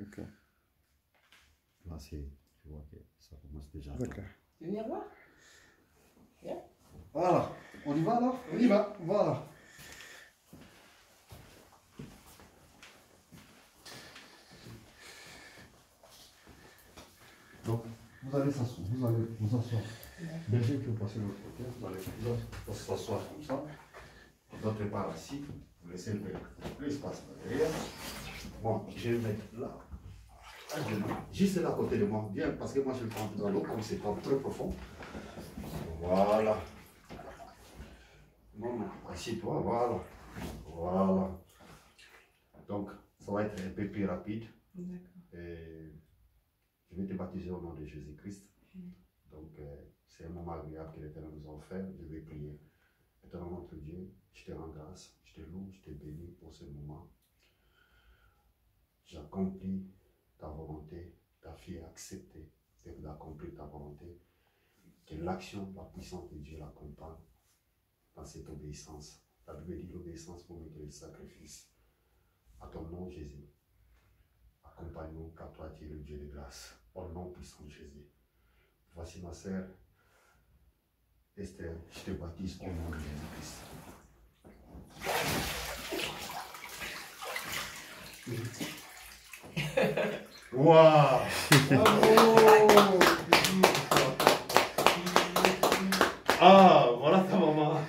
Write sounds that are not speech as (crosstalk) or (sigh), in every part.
Ok. Là, c'est, tu vois que ça commence déjà. à D'accord. Tu veux venir voir? Voilà, on y va alors On y va, voilà. Donc, vous allez s'asseoir, vous allez vous asseoir. Bien sûr que vous passez de l'autre côté, vous allez vous s'asseoir comme ça. D'autre part ici, vous laissez le l'espace derrière. Bon, je vais mettre là. Ah, Juste là à côté de moi, bien, parce que moi je le prends dans l'eau comme c'est pas très profond. Voilà. Non, non, assieds-toi, voilà. Voilà. Donc, ça va être un peu plus rapide. D'accord. Et je vais te baptiser au nom de Jésus-Christ. Donc, euh, c'est un moment agréable que l'Éternel nous a offert. Je vais prier. Éternel notre Dieu, je te rends grâce, je te loue, je te bénis pour ce moment. J'accomplis ta volonté, ta fille a accepté d'accomplir ta volonté. Que l'action, la puissance de Dieu l'accompagne dans cette obéissance. La Bible dit l'obéissance pour que le sacrifice. À ton nom, Jésus. Accompagne-nous, car toi, tu es le Dieu de grâce. Au nom puissant de Jésus. Voici ma sœur, Esther, je te baptise au nom de Jésus-Christ. Waouh Ah, voilà ta maman.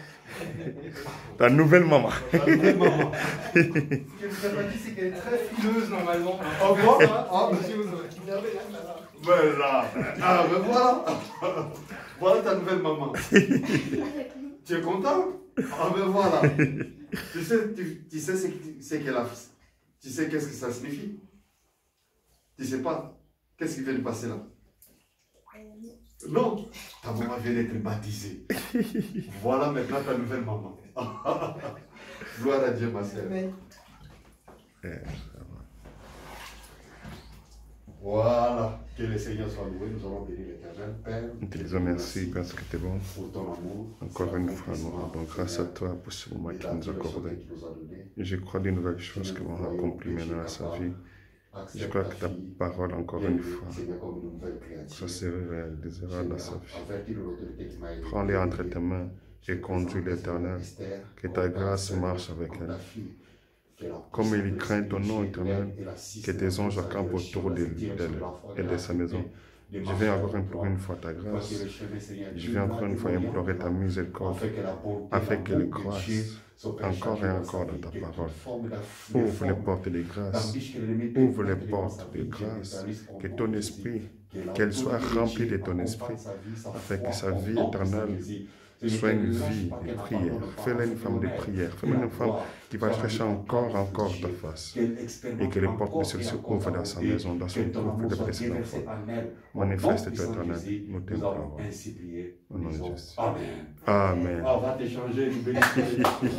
Ta nouvelle maman. Ta vraie maman. Ce que je t'ai pas dit, c'est qu'elle est très fileuse normalement. Oh, bon Ah, monsieur, vous hein, là, là, ah ben voilà, voilà ta nouvelle maman. (laughs) tu es content Ah ben voilà. tu sais, tu, tu sais ce que- ce qu'elle a, tu sais qu'est-ce que ça signifie? Tu sais pas Qu'est-ce qui vient de passer là? Non, ta maman vient d'être baptisée. voilà maintenant ta nouvelle maman. (laughs) Gloire à Dieu ma sœur. Amen. Voilà, que le Seigneur soit loué, nous allons bénir l'éternel Père. Nous te disons merci parce que tu es bon. pour ton amour. Encore une fois, nous rendons grâce à toi pour ce moment que tu nous as accordé. Je crois des nouvelles choses qui vont accomplir maintenant à sa vie. Je crois que ta parole, encore une fois, ça se réalisera dans sa vie. Prends-les entre tes mains et conduis l'éternel. Que ta grâce marche avec elle. Comme il craint ton nom éternel, que tes anges accampent autour d'elle et de sa maison. Je viens encore implorer une fois ta grâce. Je viens encore une fois implorer ta miséricorde afin qu'elle croisse encore et encore dans ta parole. Ouvre les portes de grâce. Ouvre les portes de grâce. Que ton esprit, qu'elle soit remplie de ton esprit, afin que sa vie éternelle soit une vie de prière. Fais-la une femme de prière. Fais-la une femme qui va chercher encore, encore ta face. Et que les portes de celle-ci ouvrent dans sa maison, dans son couple, de d'enfants. Manifeste-toi éternel. Nous t'implorons. Au nom de Jésus. Amen. Amen. On va une. (laughs)